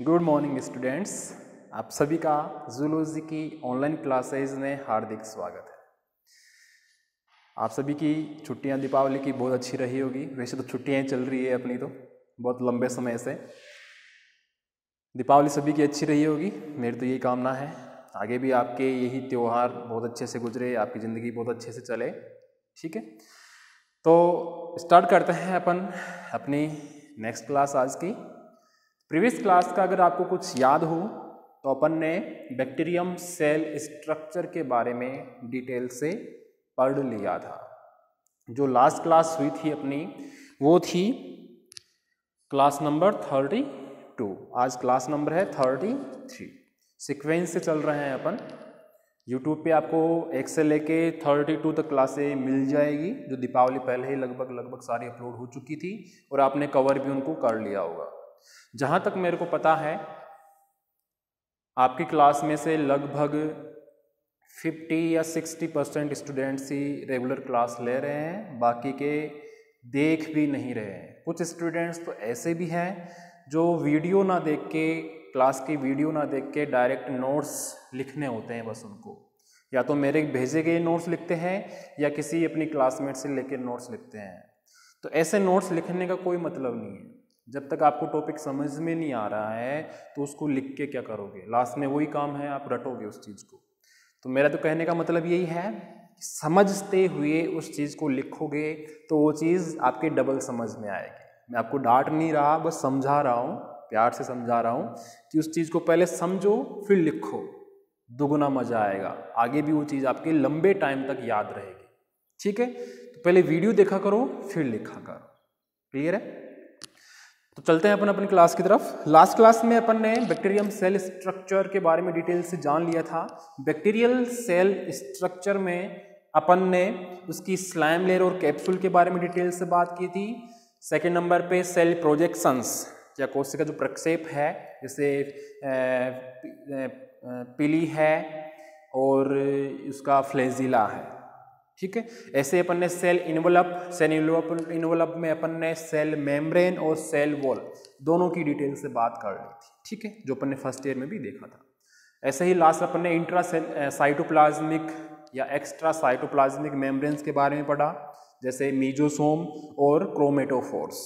Good morning students आप सभी का जूलॉजी की ऑनलाइन क्लासेज में हार्दिक स्वागत है। आप सभी की छुट्टियाँ दीपावली की बहुत अच्छी रही होगी। वैसे तो छुट्टियाँ चल रही है अपनी तो बहुत लंबे समय से। दीपावली सभी की अच्छी रही होगी, मेरी तो यही कामना है। आगे भी आपके यही त्यौहार बहुत अच्छे से गुजरे, आपकी ज़िंदगी बहुत अच्छे से चले, ठीक है? तो स्टार्ट करते हैं अपन अपनी नेक्स्ट क्लास आज की। प्रीवियस क्लास का अगर आपको कुछ याद हो तो अपन ने बैक्टीरियम सेल स्ट्रक्चर के बारे में डिटेल से पढ़ लिया था। जो लास्ट क्लास हुई थी अपनी, वो थी क्लास नंबर थर्टी टू। आज क्लास नंबर है थर्टी थ्री। सिक्वेंस से चल रहे हैं अपन। यूट्यूब पे आपको एक से लेके थर्टी टू तक क्लासें मिल जाएगी, जो दीपावली पहले ही लगभग लगभग सारी अपलोड हो चुकी थी, और आपने कवर भी उनको कर लिया होगा। जहाँ तक मेरे को पता है, आपकी क्लास में से लगभग 50 या 60 परसेंट स्टूडेंट्स ही रेगुलर क्लास ले रहे हैं, बाकी के देख भी नहीं रहे हैं। कुछ स्टूडेंट्स तो ऐसे भी हैं जो वीडियो ना देख के, क्लास की वीडियो ना देख के डायरेक्ट नोट्स लिखने होते हैं बस उनको। या तो मेरे भेजे गए नोट्स लिखते हैं, या किसी अपनी क्लासमेट से लेकर नोट्स लिखते हैं। तो ऐसे नोट्स लिखने का कोई मतलब नहीं है। जब तक आपको टॉपिक समझ में नहीं आ रहा है तो उसको लिख के क्या करोगे? लास्ट में वही काम है, आप रटोगे उस चीज़ को। तो मेरा तो कहने का मतलब यही है समझते हुए उस चीज़ को लिखोगे तो वो चीज़ आपके डबल समझ में आएगी। मैं आपको डांट नहीं रहा, बस समझा रहा हूँ, प्यार से समझा रहा हूँ कि उस चीज़ को पहले समझो, फिर लिखो। दुगुना मज़ा आएगा। आगे भी वो चीज़ आपके लंबे टाइम तक याद रहेगी। ठीक है? तो पहले वीडियो देखा करो, फिर लिखा करो। क्लियर है? तो चलते हैं अपन अपनी क्लास की तरफ़। लास्ट क्लास में अपन ने बैक्टीरियम सेल स्ट्रक्चर के बारे में डिटेल से जान लिया था। बैक्टीरियल सेल स्ट्रक्चर में अपन ने उसकी स्लाइम लेयर और कैप्सूल के बारे में डिटेल से बात की थी। सेकेंड नंबर पे सेल प्रोजेक्शंस या कोशिका जो प्रक्षेप है, जैसे पीली है और उसका फ्लेजिला है। ठीक है? ऐसे अपन ने cell envelope cell envelope envelope में अपन ने सेल मेम्ब्रेन और सेल वॉल दोनों की डिटेल से बात कर ली थी, ठीक है? जो अपन ने फ़र्स्ट ईयर में भी देखा था। ऐसे ही लास्ट अपन ने इंट्रा साइटोप्लाज्मिक या एक्स्ट्रा साइटोप्लाज्मिक मेम्ब्रेन्स के बारे में पढ़ा, जैसे मीजोसोम और क्रोमेटोफोर्स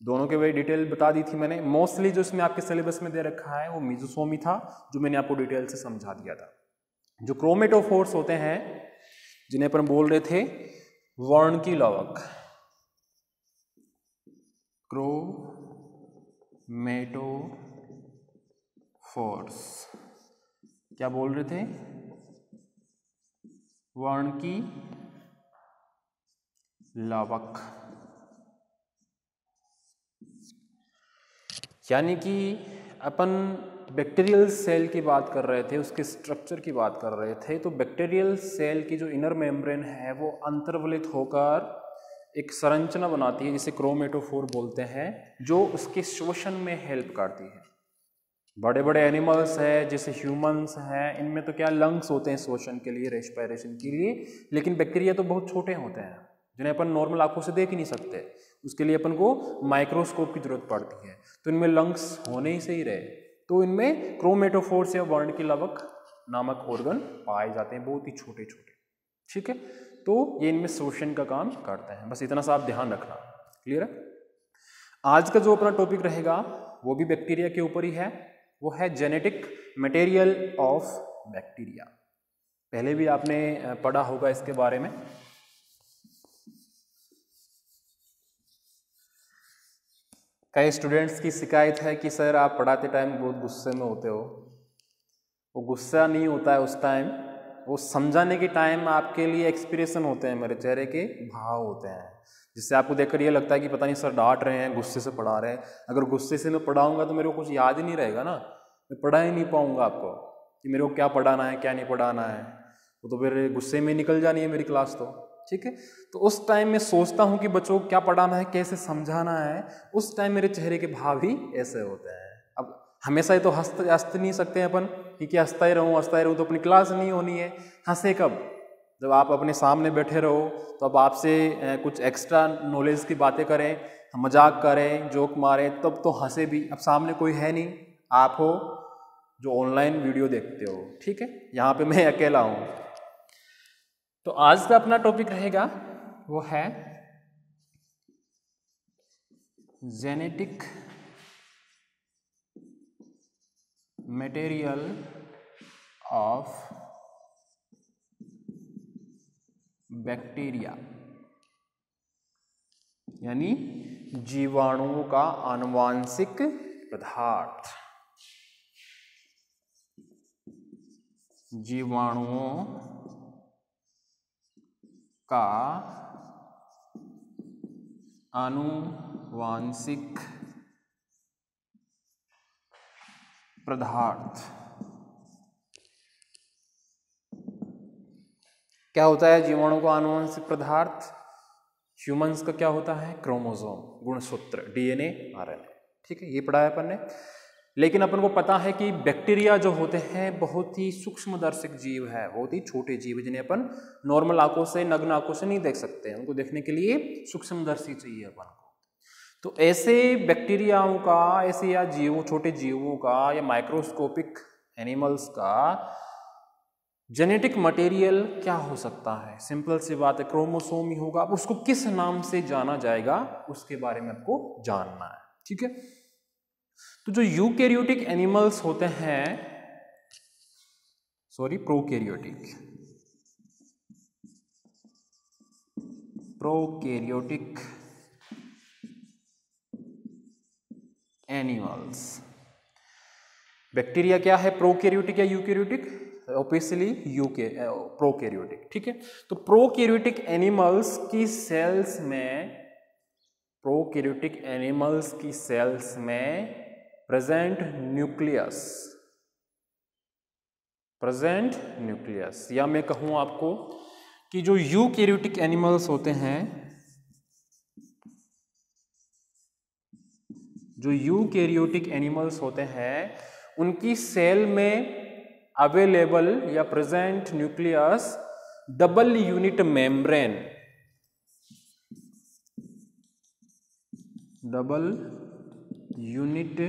दोनों के वे डिटेल बता दी थी मैंने। मोस्टली जो इसमें आपके सिलेबस में दे रखा है, वो मीजोसोम ही था, जो मैंने आपको डिटेल से समझा दिया था। जो क्रोमेटोफोर्स होते हैं जिन्हें अपन बोल रहे थे वर्ण की लवक क्रो मेटो फोर्स क्या बोल रहे थे? वर्ण की लवक यानी कि अपन बैक्टीरियल सेल की बात कर रहे थे, उसके स्ट्रक्चर की बात कर रहे थे तो बैक्टीरियल सेल की जो इनर मेम्ब्रेन है, वो अंतर्वलित होकर एक संरचना बनाती है, जिसे क्रोमेटोफोर बोलते हैं, जो उसके शोषण में हेल्प करती है। बड़े बड़े एनिमल्स है, जैसे ह्यूमंस हैं, इनमें तो क्या लंग्स होते हैं शोषण के लिए रेस्पायरेशन के लिए, लेकिन बैक्टीरिया तो बहुत छोटे होते हैं, जिन्हें अपन नॉर्मल आँखों से देख ही नहीं सकते। उसके लिए अपन को माइक्रोस्कोप की ज़रूरत पड़ती है। तो इनमें लंग्स होने ही सही रहे। तो इनमें क्रोमेटोफोर्स या वर्ण की लवक नामक ऑर्गन पाए जाते हैं, बहुत ही छोटे छोटे ठीक है? तो ये इनमें शोषण का काम करते हैं। बस इतना सा आप ध्यान रखना। क्लियर है? आज का जो अपना टॉपिक रहेगा, वो भी बैक्टीरिया के ऊपर ही है। वो है जेनेटिक मटेरियल ऑफ़ बैक्टीरिया पहले भी आपने पढ़ा होगा इसके बारे में। कई स्टूडेंट्स की शिकायत है कि, सर, आप पढ़ाते टाइम बहुत गुस्से में होते हो। वो गुस्सा नहीं होता है उस टाइम वो समझाने के टाइम आपके लिए एक्सप्रेशन होते हैं, मेरे चेहरे के भाव होते हैं। जिससे आपको देखकर ये लगता है कि पता नहीं, सर, डांट रहे हैं, गुस्से से पढ़ा रहे हैं। अगर गुस्से से मैं पढ़ाऊँगा तो मेरे को कुछ याद ही नहीं रहेगा ना। मैं पढ़ा ही नहीं पाऊँगा आपको कि मेरे को क्या पढ़ाना है, क्या नहीं पढ़ाना है। वो तो फिर गुस्से में निकल जानी है मेरी क्लास तो। ठीक है? तो उस टाइम में सोचता हूँ कि बच्चों को क्या पढ़ाना है, कैसे समझाना है, उस टाइम मेरे चेहरे के भाव ही ऐसे होते हैं। अब हमेशा ही तो हंस हंस नहीं सकते हैं अपन कि क्या हंसता ही रहूँ, हंसता ही रहूँ तो अपनी क्लास नहीं होनी है। हंसे कब? जब आप अपने सामने बैठे रहो तो अब आपसे कुछ एक्स्ट्रा नॉलेज की बातें करें, मज़ाक करें जोक मारें, तब तो हंसे भी। अब सामने कोई है नहीं। आप हो जो ऑनलाइन वीडियो देखते हो, ठीक है? यहाँ पे मैं अकेला हूँ। तो आज का अपना टॉपिक रहेगा, वो है जेनेटिक मटेरियल ऑफ़ बैक्टीरिया यानी जीवाणुओं का आनुवांशिक पदार्थ। जीवाणुओं का आनुवांशिक पदार्थ। क्या होता है जीवाणु का आनुवंशिक पदार्थ? ह्यूमंस का क्या होता है? क्रोमोसोम, गुणसूत्र, डीएनए, आरएनए। ठीक है, ये पढ़ाया अपन ने। लेकिन अपन को पता है कि बैक्टीरिया जो होते हैं, बहुत ही सूक्ष्मदर्शक जीव है, बहुत ही छोटे जीव जिन्हें अपन नॉर्मल आँखों से, नग्न आँखों से नहीं देख सकते उनको देखने के लिए सूक्ष्मदर्शी चाहिए अपन को। तो ऐसे बैक्टीरियाओं का, ऐसे या जीवों, छोटे जीवों का, या माइक्रोस्कोपिक एनिमल्स का जेनेटिक मटेरियल क्या हो सकता है? सिंपल सी बात है क्रोमोसोम ही होगा। अब उसको किस नाम से जाना जाएगा, उसके बारे में आपको जानना है। ठीक है? तो जो यूकैरियोटिक एनिमल्स होते हैं sorry prokaryotic prokaryotic animals bacteria क्या है? प्रोकैरियोटिक या यूकैरियोटिक ऑब्वियसली यूके प्रोकैरियोटिक ठीक है? तो प्रोकैरियोटिक एनिमल्स की सेल्स में प्रोकैरियोटिक एनिमल्स की सेल्स में प्रेजेंट न्यूक्लियस प्रेजेंट न्यूक्लियस या मैं कहूँ आपको कि जो यूकैरियोटिक एनिमल्स होते हैं, जो यूकैरियोटिक एनिमल्स होते हैं, उनकी सेल में अवेलेबल या present nucleus double unit membrane double unit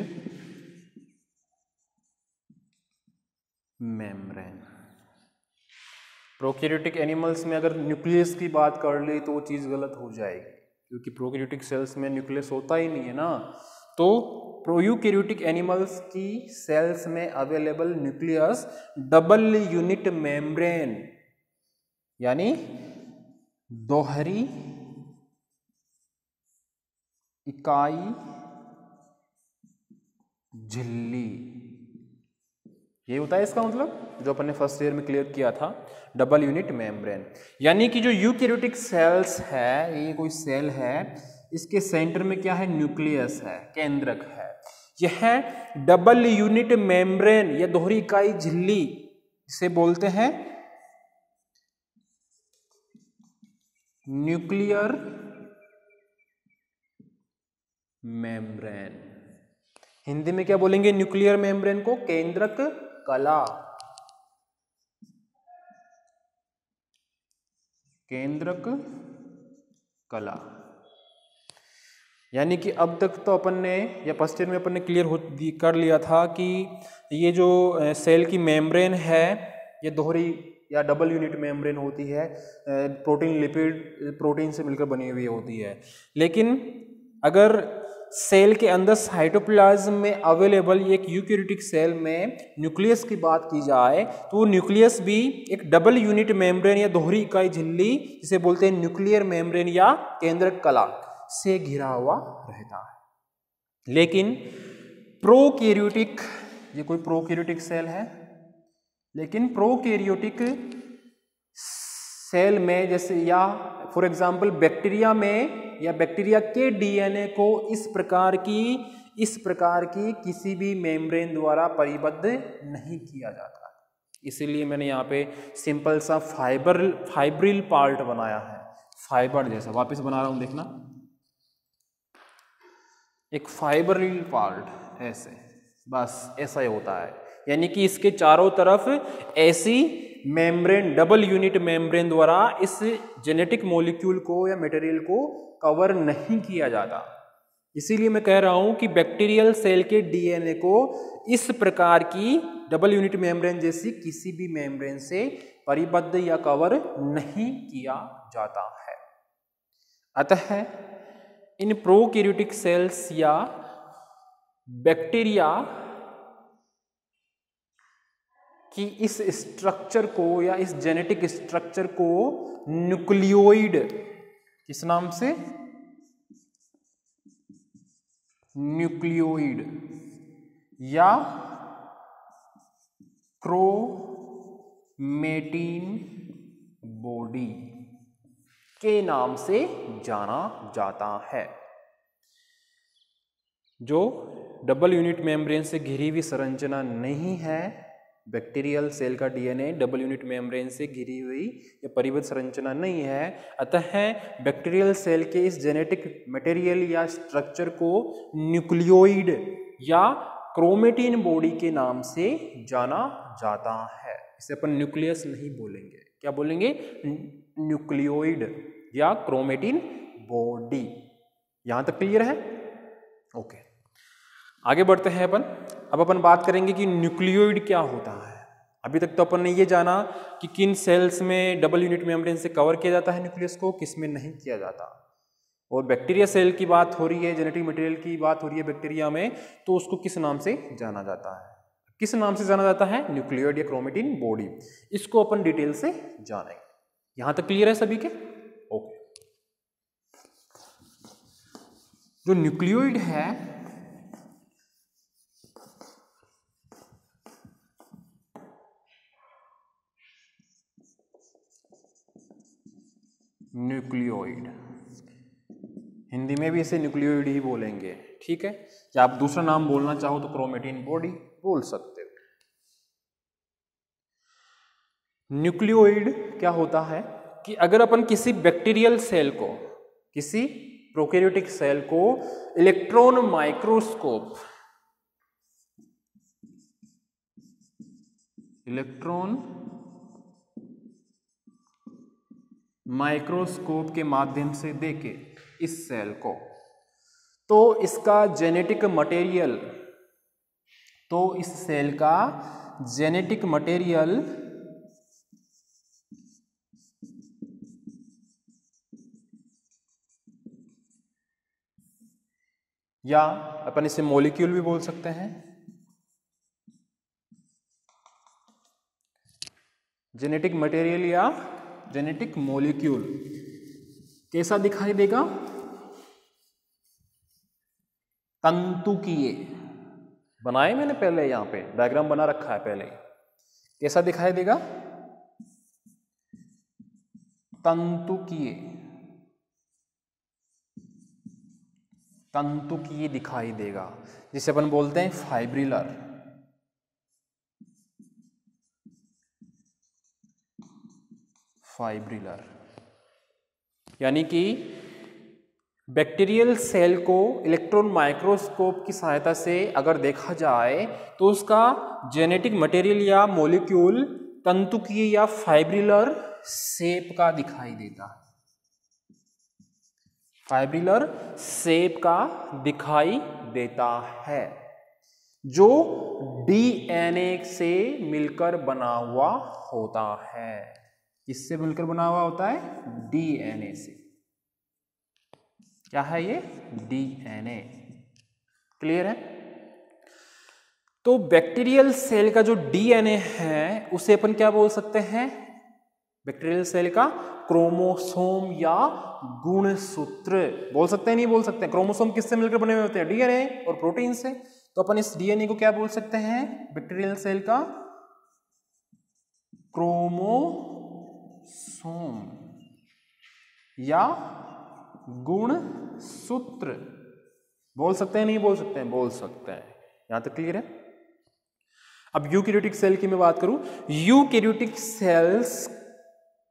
membrane. Prokaryotic animals में अगर न्यूक्लियस की बात कर ली तो वो चीज़ गलत हो जाएगी, क्योंकि प्रोकैरियोटिक सेल्स में न्यूक्लियस होता ही नहीं है ना। तो प्रोयूकैरियोटिक एनिमल्स की सेल्स में available nucleus double unit membrane, यानी दोहरी इकाई झिल्ली। ये होता है इसका मतलब? जो अपन ने फ़र्स्ट ईयर में क्लियर किया था डबल यूनिट मेम्ब्रेन यानी कि जो यूकैरियोटिक सेल्स है, ये कोई सेल है, इसके सेंटर में क्या है? न्यूक्लियस है, केंद्रक है। यह डबल यूनिट मेम्ब्रेन या दोहरी इकाई झिल्ली, इसे बोलते हैं न्यूक्लियर मेम्ब्रेन हिंदी में क्या बोलेंगे? न्यूक्लियर मेम्ब्रेन को केंद्रक कला। केंद्रक कला। यानी कि अब तक तो अपन ने, या फ़र्स्ट ईयर में अपन ने क्लियर हो कर लिया था कि ये जो सेल की मेम्ब्रेन है, ये दोहरी या डबल यूनिट मेम्ब्रेन होती है प्रोटीन लिपिड प्रोटीन से मिलकर बनी हुई होती है। लेकिन अगर सेल के अंदर साइटोप्लाज्म में अवेलेबल एक यूकैरियोटिक सेल में न्यूक्लियस की बात की जाए तो वो न्यूक्लियस भी एक डबल यूनिट मेम्ब्रेन या दोहरी इकाई झिल्ली, जिसे बोलते हैं न्यूक्लियर मेम्ब्रेन या केंद्र कला, से घिरा हुआ रहता है। लेकिन प्रोकैरियोटिक ये कोई प्रोकैरियोटिक सेल है, लेकिन प्रोकैरियोटिक सेल में जैसे या फॉर एग्जांपल बैक्टीरिया में या बैक्टीरिया के डीएनए को इस प्रकार की, इस प्रकार की किसी भी मेम्ब्रेन द्वारा परिबद्ध नहीं किया जाता। इसीलिए मैंने यहाँ पे सिंपल सा फाइबर, फाइब्रिल पार्ट बनाया है। फाइबर जैसा। वापस बना रहा हूँ, देखना। एक फाइबरिल पार्ट, ऐसे। बस ऐसा ही होता है। यानी कि इसके चारों तरफ़ ऐसी मेम्ब्रेन, डबल यूनिट मेम्ब्रेन द्वारा इस जेनेटिक मॉलिक्यूल को या मटेरियल को कवर नहीं किया जाता। इसीलिए मैं कह रहा हूँ कि बैक्टीरियल सेल के डीएनए को इस प्रकार की डबल यूनिट मेम्ब्रेन जैसी किसी भी मेम्ब्रेन से परिबद्ध या कवर नहीं किया जाता है। अतः इन प्रोकैरियोटिक सेल्स या बैक्टीरिया कि इस स्ट्रक्चर को या इस जेनेटिक स्ट्रक्चर को न्यूक्लियोइड किस नाम से? न्यूक्लियोइड या क्रोमेटीन बॉडी के नाम से जाना जाता है। जो डबल यूनिट मेम्ब्रेन से घिरी हुई संरचना नहीं है बैक्टीरियल सेल का डीएनए डबल यूनिट मेम्ब्रेन से घिरी हुई या परिबद्ध संरचना नहीं है। अतः बैक्टीरियल सेल के इस जेनेटिक मटेरियल या स्ट्रक्चर को न्यूक्लियोइड या क्रोमेटिन बॉडी के नाम से जाना जाता है। इसे अपन न्यूक्लियस नहीं बोलेंगे। क्या बोलेंगे? न्यूक्लियोइड या क्रोमेटिन बॉडी। यहाँ तक क्लियर है? ओके। आगे बढ़ते हैं अपन। अब अपन बात करेंगे कि न्यूक्लियोइड क्या होता है। अभी तक तो अपन ने ये जाना कि किन सेल्स में, डबल यूनिट मेम्ब्रेन से कवर किया जाता है न्यूक्लियस को किसमें नहीं किया जाता। और बैक्टीरिया सेल की बात हो रही है, जेनेटिक मटेरियल की बात हो रही है बैक्टीरिया में तो उसको किस नाम से जाना जाता है? किस नाम से जाना जाता है? न्यूक्लियोइड या क्रोमेटिन बॉडी। इसको अपन डिटेल से जानेंगे। यहाँ तक क्लियर है सभी के? ओके। जो न्यूक्लियोइड है न्यूक्लियोइड। हिंदी में भी इसे न्यूक्लियोइड ही बोलेंगे, ठीक है? या आप दूसरा नाम बोलना चाहो तो क्रोमेटिन बॉडी बोल सकते हो। न्यूक्लियोइड क्या होता है कि अगर अपन किसी बैक्टीरियल सेल को, किसी प्रोकैरियोटिक सेल को इलेक्ट्रॉन माइक्रोस्कोप, इलेक्ट्रॉन माइक्रोस्कोप के माध्यम से देखे इस सेल को। तो इसका जेनेटिक मटेरियल तो इस सेल का जेनेटिक मटेरियल या अपन इसे मोलिक्यूल भी बोल सकते हैं। जेनेटिक मटेरियल या जेनेटिक मोलिक्यूल कैसा दिखाई देगा? तंतुकीय बनाए मैंने पहले यहाँ पे। डायग्राम बना रखा है पहले कैसा दिखाई देगा? तंतुकीय तंतुकीय दिखाई देगा। जिसे अपन बोलते हैं फाइब्रिलर फाइब्रिलर यानी कि बैक्टीरियल सेल को इलेक्ट्रॉन माइक्रोस्कोप की सहायता से अगर देखा जाए तो उसका जेनेटिक मटेरियल या मोलिक्यूल तंतुकीय या फाइब्रिलर सेप का दिखाई देता है। फाइब्रिलर सेप का दिखाई देता है, जो डीएनए से मिलकर बना हुआ होता है। किससे मिलकर बना हुआ होता है? डीएनए से। क्या है ये? डीएनए। क्लियर है? तो बैक्टीरियल सेल का जो डीएनए है, उसे अपन क्या बोल सकते हैं? बैक्टीरियल सेल का क्रोमोसोम या गुणसूत्र। बोल सकते हैं, नहीं बोल सकते क्रोमोसोम किससे मिलकर बने हुए होते हैं? डीएनए और प्रोटीन से। तो अपन इस डीएनए को क्या बोल सकते हैं? बैक्टीरियल सेल का क्रोमो सोम या गुण सूत्र। बोल सकते हैं, नहीं बोल सकते हैं? बोल सकते हैं। यहाँ तक क्लियर है? अब यूकैरियोटिक सेल की मैं बात करूँ यूकैरियोटिक सेल्स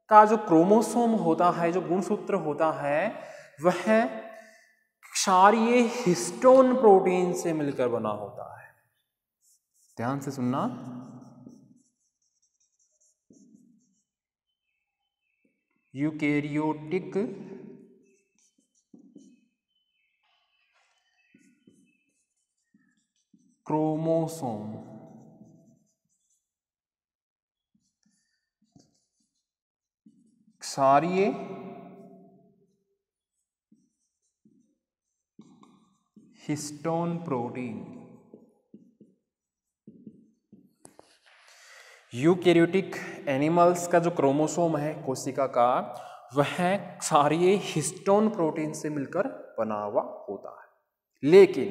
का जो क्रोमोसोम होता है, जो गुणसूत्र होता है, वह क्षारीय हिस्टोन प्रोटीन से मिलकर बना होता है। ध्यान से सुनना। Eukaryotic chromosome. क्षारिय हिस्टोन प्रोटीन। यूकैरियोटिक एनिमल्स का जो क्रोमोसोम है, कोशिका का, वह क्षारीय हिस्टोन प्रोटीन से मिलकर बना हुआ होता है। लेकिन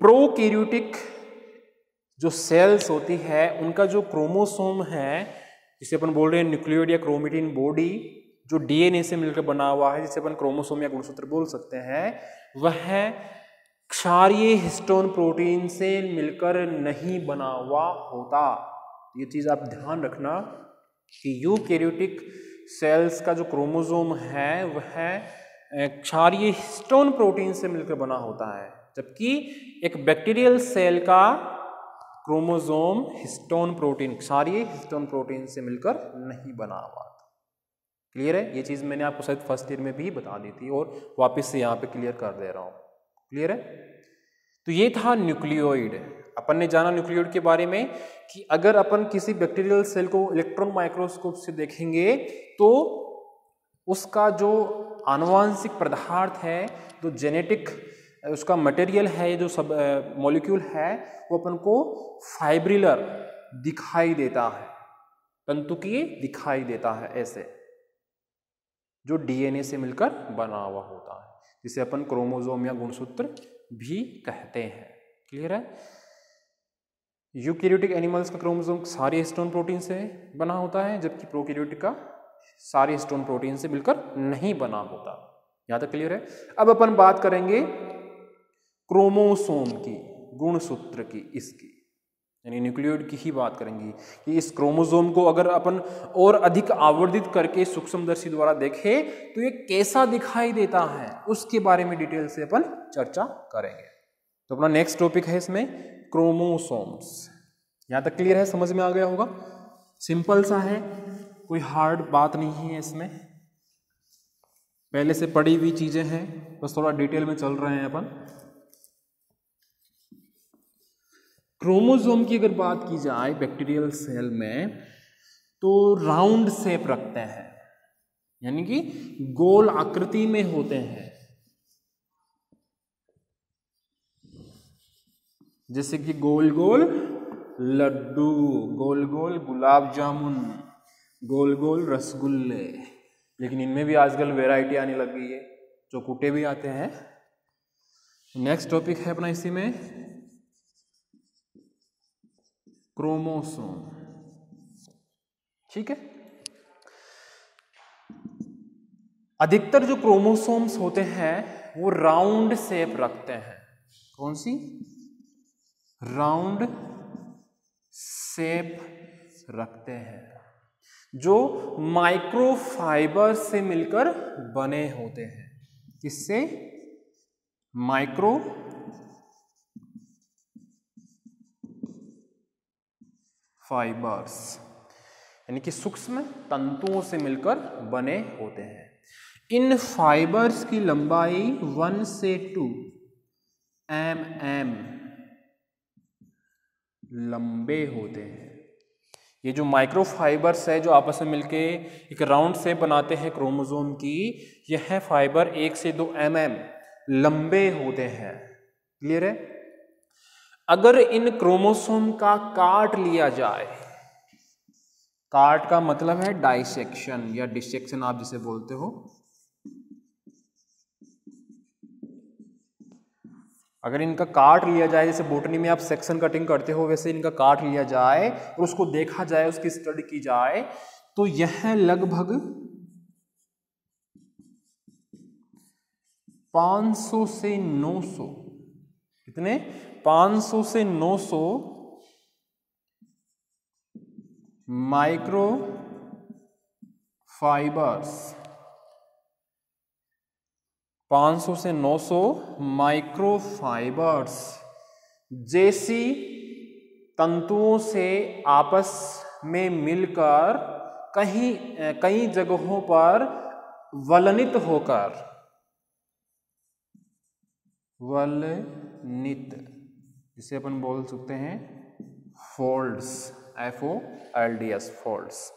प्रोकैरियोटिक जो सेल्स होती है, उनका जो क्रोमोसोम है, जिसे अपन बोल रहे हैं न्यूक्लियोड या क्रोमेटिन बॉडी जो डीएनए से मिलकर बना हुआ है, जिसे अपन क्रोमोसोम या गुणसूत्र बोल सकते हैं, वह क्षारीय हिस्टोन प्रोटीन से मिलकर नहीं बना हुआ होता। ये चीज़ आप ध्यान रखना कि यूकैरियोटिक सेल्स का जो क्रोमोसोम है, वह क्षारीय हिस्टोन प्रोटीन से मिलकर बना होता है, जबकि एक बैक्टीरियल सेल का क्रोमोसोम हिस्टोन प्रोटीन, क्षारीय हिस्टोन प्रोटीन से मिलकर नहीं बना हुआ क्लियर है? ये चीज़ मैंने आपको शायद फ़र्स्ट ईयर में भी बता दी थी और वापस से यहाँ पे क्लियर कर दे रहा हूँ। क्लियर है? तो ये था न्यूक्लियोइड। अपन ने जाना न्यूक्लियोइड के बारे में कि अगर अपन किसी बैक्टीरियल सेल को इलेक्ट्रॉन माइक्रोस्कोप से देखेंगे तो उसका जो आनुवांशिक पदार्थ है, जो जेनेटिक, उसका मटेरियल है, जो सब मॉलिक्यूल है, वो अपन को फाइब्रिलर दिखाई देता है। तंतुकीय दिखाई देता है ऐसे। जो डीएनए से मिलकर बना हुआ होता है, जिसे अपन क्रोमोजोम या गुणसूत्र भी कहते हैं। क्लियर है? यूकैरियोटिक एनिमल्स का क्रोमोजोम सारे स्टोन प्रोटीन से बना होता है, जबकि प्रोकैरियोटिक का सारे स्टोन प्रोटीन से मिलकर नहीं बना होता। यहाँ तक क्लियर है? अब अपन बात करेंगे क्रोमोसोम की, गुणसूत्र की, इसकी। यानी न्यूक्लियोइड की ही बात करेंगे कि इस क्रोमोसोम को अगर अपन और अधिक आवर्धित करके सूक्ष्मदर्शी द्वारा देखें तो ये कैसा दिखाई देता है, उसके बारे में डिटेल से अपन चर्चा करेंगे। तो अपना नेक्स्ट टॉपिक है इसमें क्रोमोसोम्स यहाँ तक क्लियर है? समझ में आ गया होगा? सिंपल सा है। कोई हार्ड बात नहीं है इसमें। पहले से पड़ी हुई चीज़ें हैं। बस थोड़ा डिटेल में चल रहे हैं अपन। क्रोमोसोम की अगर बात की जाए बैक्टीरियल सेल में तो राउंड शेप रखते हैं। यानी कि गोल आकृति में होते हैं। जैसे कि गोल गोल लड्डू, गोल गोल गुलाब जामुन, गोल गोल रसगुल्ले। लेकिन इनमें भी आजकल वेराइटी आने लग गई है, जो कुटे भी आते हैं। नेक्स्ट टॉपिक है अपना इसी में। क्रोमोसोम ठीक है? अधिकतर जो क्रोमोसोम्स होते हैं, वो राउंड शेप रखते हैं। कौन सी? राउंड शेप रखते हैं, जो माइक्रोफाइबर से मिलकर बने होते हैं। किससे? माइक्रो फाइबर्स, यानी कि सूक्ष्म तंतुओं से मिलकर बने होते हैं। इन फाइबर्स की लंबाई वन से टू एम एम लंबे होते हैं। ये जो माइक्रोफाइबर्स है, जो आपस में मिलके एक राउंड से बनाते हैं क्रोमोसोम की, यह फाइबर एक से दो एम एम लंबे होते हैं। क्लियर है? अगर इन क्रोमोसोम का काट लिया जाए, काट का मतलब है डाइसेक्शन या डिसेक्शन आप जिसे बोलते हो अगर इनका काट लिया जाए, जैसे बोटनी में आप सेक्शन कटिंग करते हो, वैसे इनका काट लिया जाए और उसको देखा जाए, उसकी स्टडी की जाए तो यह लगभग 500 से 900 कितने? 500 से 900 माइक्रो फाइबर्स 500 से 900 माइक्रो फाइबर्स जैसी तंतुओं से आपस में मिलकर कहीं, कई जगहों पर वलनित होकर, वलनित, जिसे अपन बोल सकते हैं folds F O L D S folds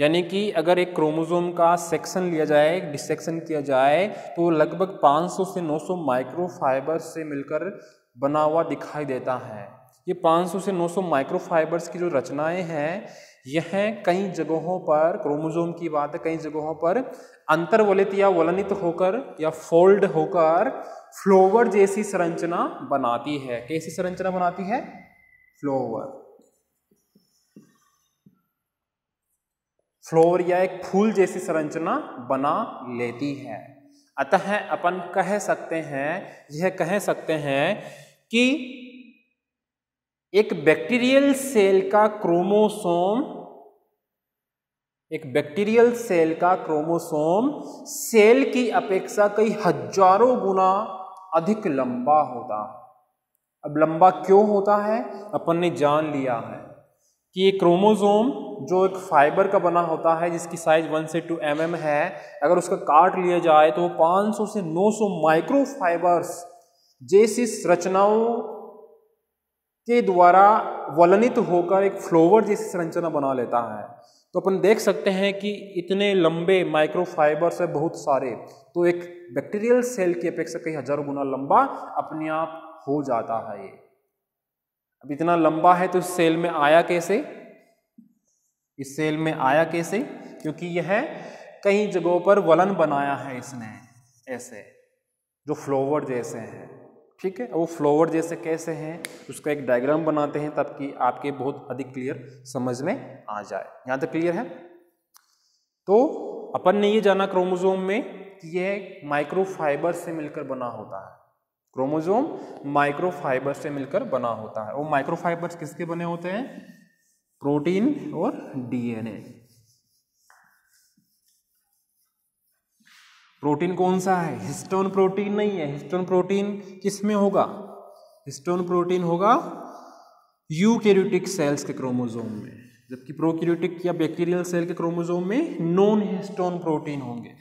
यानी कि अगर एक क्रोमोसोम का सेक्शन लिया जाए डिसेक्शन किया जाए तो लगभग 500 से 900 माइक्रोफाइबर से मिलकर बना हुआ दिखाई देता है। ये 500 से 900 माइक्रोफाइबर्स की जो रचनाएँ हैं, यह कई जगहों पर, क्रोमोसोम की बात है, कई जगहों पर अंतरवलित या वलनित होकर या फोल्ड होकर फ्लोवर जैसी संरचना बनाती है। कैसी संरचना बनाती है? फ्लोवर। फ्लोवर या एक फूल जैसी संरचना बना लेती है। अतः अपन कह सकते हैं, यह कह सकते हैं कि एक बैक्टीरियल सेल का क्रोमोसोम, एक बैक्टीरियल सेल का क्रोमोसोम सेल की अपेक्षा कई हज़ारों गुना अधिक लंबा होता। अब लंबा क्यों होता है? अपन ने जान लिया है। कि ये क्रोमोसोम जो एक फाइबर का बना होता है, जिसकी साइज़ वन से टू एम mm है, अगर उसका काट लिया जाए तो 500 से 900 माइक्रो फाइबर्स जैसी रचनाओं के द्वारा वलनित होकर एक फ्लोवर जैसी संरचना बना लेता है। तो अपन देख सकते हैं कि इतने लंबे माइक्रोफाइबर्स है बहुत सारे। तो एक बैक्टीरियल सेल की अपेक्षा कई हज़ारों गुना लंबा अपने आप हो जाता है ये। अब इतना लंबा है तो इस सेल में आया कैसे? इस सेल में आया कैसे? क्योंकि यह कई जगहों पर वलन बनाया है इसने, ऐसे, जो फ्लोवर जैसे हैं। ठीक है? वो फ्लोवर जैसे कैसे हैं, उसका एक डायग्राम बनाते हैं ताकि आपके बहुत अधिक क्लियर समझ में आ जाए। यहाँ तक क्लियर है? तो अपन ने ये जाना क्रोमोजोम में कि यह माइक्रोफाइबर से मिलकर बना होता है। क्रोमोजोम माइक्रोफाइबर से मिलकर बना होता है। वो माइक्रोफाइबर्स किसके बने होते हैं? प्रोटीन और डीएनए। प्रोटीन कौन सा है? हिस्टोन प्रोटीन नहीं है। हिस्टोन प्रोटीन किसमें होगा? हिस्टोन प्रोटीन होगा यूकैरियोटिक सेल्स के क्रोमोजोम में, जबकि प्रोकैरियोटिक या बैक्टीरियल सेल के क्रोमोजोम में नॉन हिस्टोन प्रोटीन होंगे।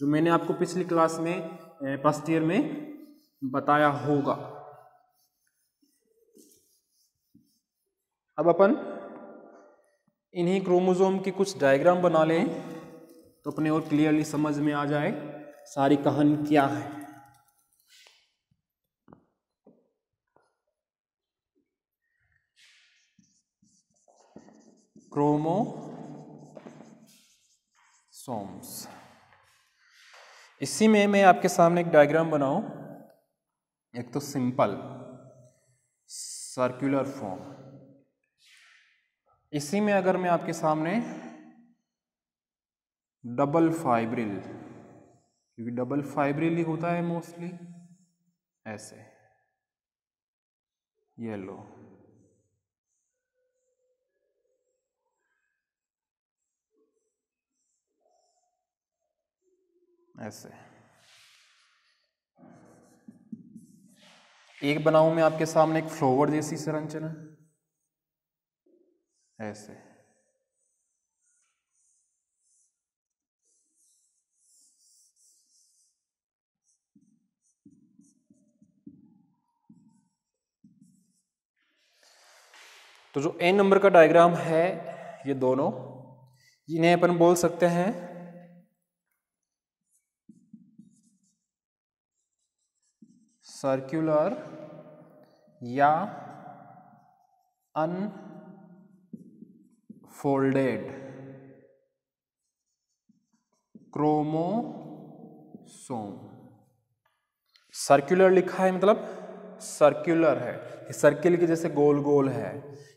जो मैंने आपको पिछली क्लास में फ़र्स्ट ईयर में बताया होगा। अब अपन इन्हीं क्रोमोजोम के कुछ डायग्राम बना लें तो अपने और क्लियरली समझ में आ जाए सारी कहानी क्या है। क्रोमोसोम्स। इसी में मैं आपके सामने एक डायग्राम बनाऊँ। एक तो सिंपल सर्कुलर फॉर्म इसी में अगर मैं आपके सामने डबल फाइब्रिल क्योंकि डबल फाइब्रिल ही होता है मोस्टली ऐसे येलो ऐसे. एक बनाऊँ मैं आपके सामने एक फ्लोवर जैसी संरचना? ऐसे। तो जो एन नंबर का डायग्राम है, ये दोनों इन्हें अपन बोल सकते हैं सर्कुलर या अनफोल्डेड क्रोमोसोम सर्कुलर लिखा है मतलब सर्कुलर है। सर्किल के जैसे गोल गोल है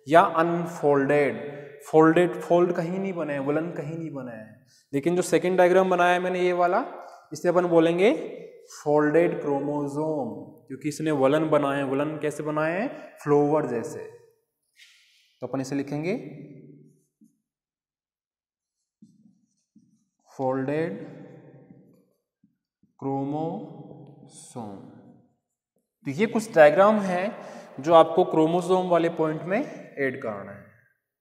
या अनफोल्डेड फोल्डेड फोल्ड कहीं नहीं बने वलन कहीं नहीं बने। हैं लेकिन जो सेकेंड डायग्राम बनाया है मैंने ये वाला, इसे अपन बोलेंगे फोल्डेड क्रोमोजोम क्योंकि इसने वलन बनाए वलन कैसे बनाए फ्लोवर जैसे। तो अपन इसे लिखेंगे। Folded chromosome. तो ये कुछ डायग्राम है जो आपको क्रोमोसोम वाले पॉइंट में ऐड करना है।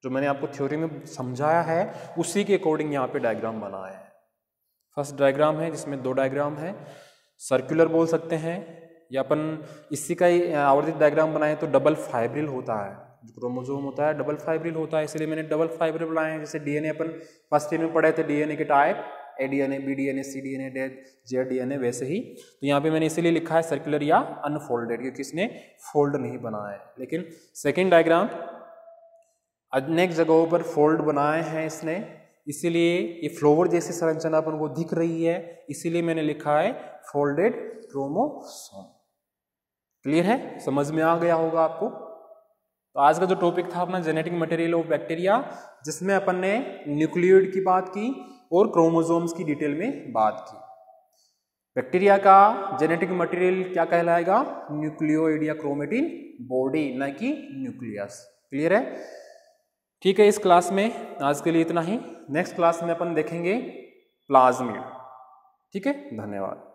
जो मैंने आपको थ्योरी में समझाया है, उसी के अकॉर्डिंग यहाँ पे डायग्राम बनाया है। फ़र्स्ट डायग्राम है, जिसमें दो डायग्राम है। सर्कुलर बोल सकते हैं, या अपन इसी का ही आवर्धित डायग्राम बनाए तो डबल फाइब्रिल होता है। जो क्रोमोजोम होता है डबल फाइब्रिल होता है, इसलिए मैंने डबल फाइब्रिल बनाए हैं। जैसे डीएनए अपन फ़र्स्ट ईयर में पढ़े थे डीएनए के type A D N A B D N A C D N A Z D N A वैसे ही। तो यहाँ पे मैंने इसीलिए लिखा है सर्कुलर या अनफोल्डेड क्योंकि इसने फोल्ड नहीं बनाया है। लेकिन सेकेंड डायग्राम अनेक जगहों पर फोल्ड बनाए हैं इसने। इसीलिए ये फ्लोवर जैसी संरचना अपन को दिख रही है। इसीलिए मैंने लिखा है फोल्डेड क्रोमोसोम क्लियर है? समझ में आ गया होगा आपको? तो आज का जो टॉपिक था अपना जेनेटिक मटेरियल ऑफ़ बैक्टीरिया जिसमें अपन ने न्यूक्लियोइड की बात की और क्रोमोसोम्स की डिटेल में बात की। बैक्टीरिया का जेनेटिक मटेरियल क्या कहलाएगा? न्यूक्लियोइड या क्रोमेटिन बॉडी न कि न्यूक्लियस क्लियर है? ठीक है, इस क्लास में आज के लिए इतना ही। नेक्स्ट क्लास में अपन देखेंगे प्लाज्मिड ठीक है? धन्यवाद।